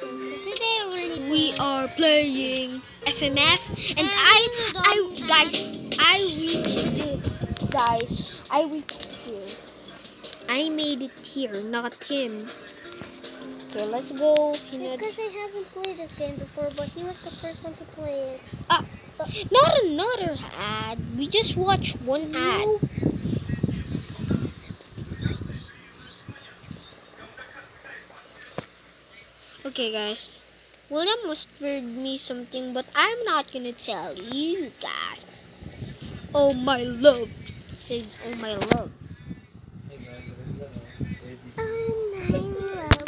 So today we're We are playing FMF, and I, I, guys, I reached this, guys. I reached here. I made it here, not him. Okay, let's go. Because I haven't played this game before, but he was the first one to play it. Ah, not another ad. We just watched one ad. Okay, guys. William whispered me something, but I'm not gonna tell you guys. Oh my love. It says, oh my love. Oh my love.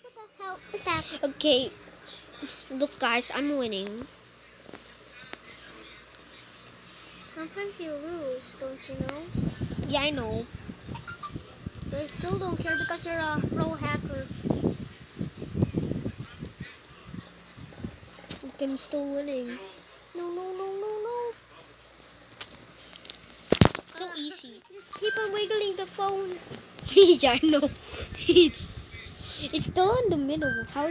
What the hell is that? Okay. Look, guys, I'm winning. Sometimes you lose, don't you know? Yeah, I know. But I still don't care because you're a pro hacker. I'm still winning. No, no, no, no, no. So easy. Just keep on wiggling the phone. yeah, I know. It's it's still in the middle. How?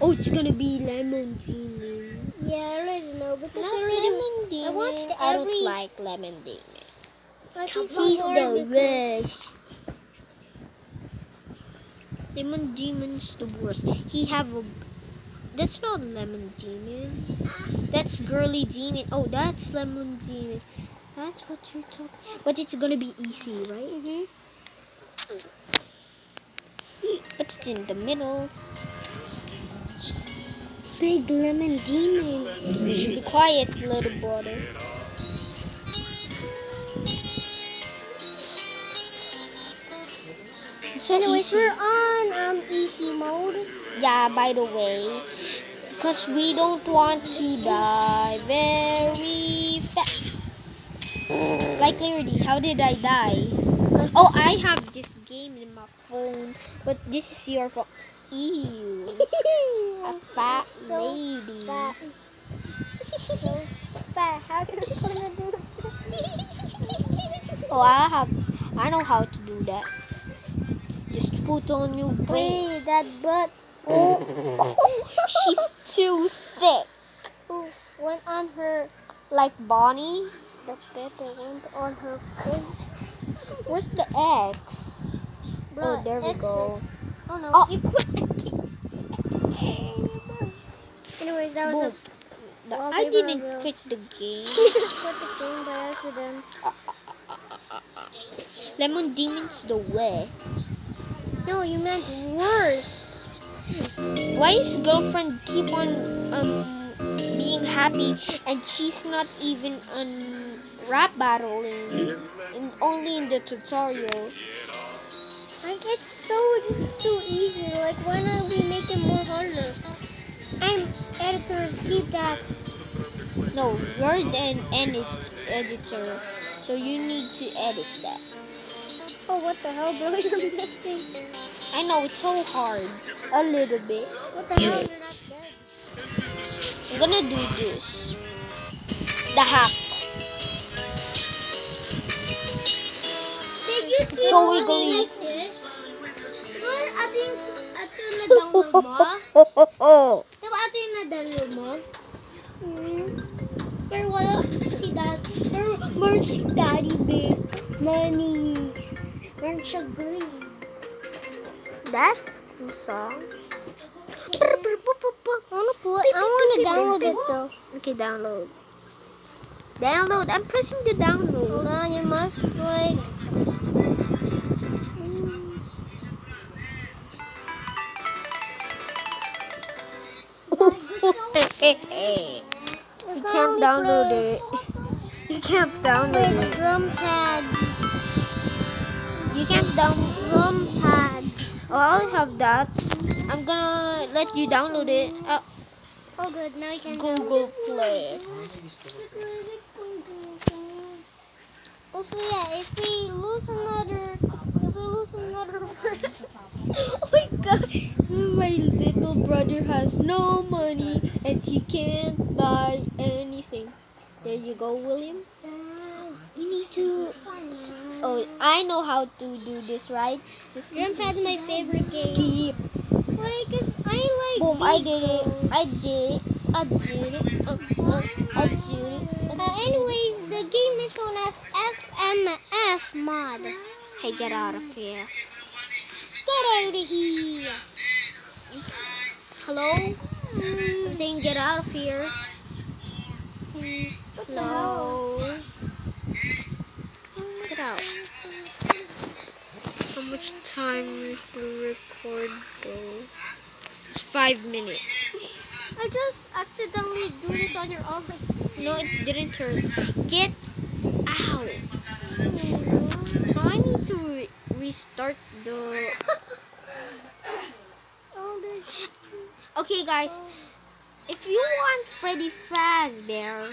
Oh, it's gonna be lemon demon. Yeah, I already know because Not I already lemon demon. I watched I don't every- like lemon demon. He's the worst. Lemon demon's the worst. He have a. That's not lemon demon. That's girly demon. Oh, that's lemon demon. That's what you're talking. But it's gonna be easy, right? Mm-hmm. But it's in the middle. Big lemon demon. Be quiet, little brother. So Anyways, we're on um easy mode. Yeah, by the way, because we don't want to die very fast. Like Clarity, how did I die? Oh, I have this game in my phone, but this is your phone. Ew, a fat So lady. fat. so fat. How I gonna do it? Oh, I have, I know how to do that. Just put on your brain. Wait, that butt Oh, oh, she's too thick. ooh, went on her. Like Bonnie. The pepper went on her face. Where's the X? Oh, there we exit. go. Oh no, Oh. you quit the game. Anyways, that was a. The- Well, I didn't quit the game. You just quit the game by accident. Lemon Demon's the way. No, you meant worst. Why is girlfriend keep on um being happy and she's not even on rap battling in, only in the tutorial? Like it's so just too easy. Like why not we make it more harder? And editors keep that. No, you're an edit editor, so you need to edit that. Oh what the hell, bro? You're missing. I know it's so hard, a little bit. What the hell? You're not dead. I'm gonna do this. The hack. Did you see So wiggly. like this? Diba ato yung, ato yung na-download mo? Diba ato yung na-download mo? Hmm. Pero wala si dad. Pero meron si daddy big money. Meron siya green. That's cool song. Ano po? I wanna download it though. Okay, download. Download. I'm pressing the download. Hold on, you must like. you can't download it. You can't download it. drum pads. You can't download. Drum pads. Oh, I'll have that. I'm gonna let you download it. Uh, Oh good, now you can Google Play. Also, yeah, if we lose another, if we lose another, oh my god, My little brother has no money and he can't buy anything. There you go, William. We need to. Oh, I know how to do this, right? Just Drum my favorite game. skip. Why? Cause I like Boom. I did it. I did it. I did it. Uh, uh, I did it. Uh, anyways, the game is known as FMF mod. Hey, get out of here. Get out of here. Hello? I'm saying get out of here. What the hell? Out. How much time the record though? It's five minutes. I just accidentally do this on your own. No, it didn't turn. Get out. Now I need to re- restart the. Oh, Okay, guys. If you want Freddy Fazbear,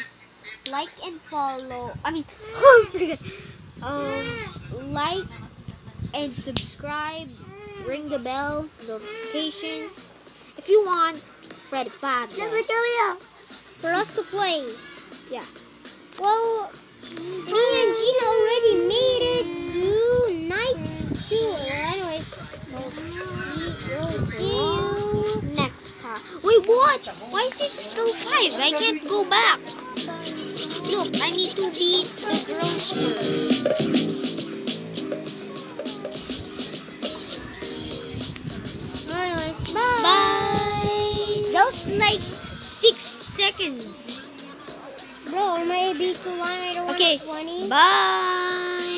like and follow. I mean, oh um, like and subscribe. Ring the bell, notifications. If you want Freddy Fazbear for us to play. Yeah. Well, me and Gina already made it to night two. Well, anyway, we'll see you. Next time. Wait, what? Why is it still five? I can't go back. Look, I need to beat the first. Anyways, bye. Bye. That was like six seconds. Bro, am I be too long? I don't Okay. want 20. Bye.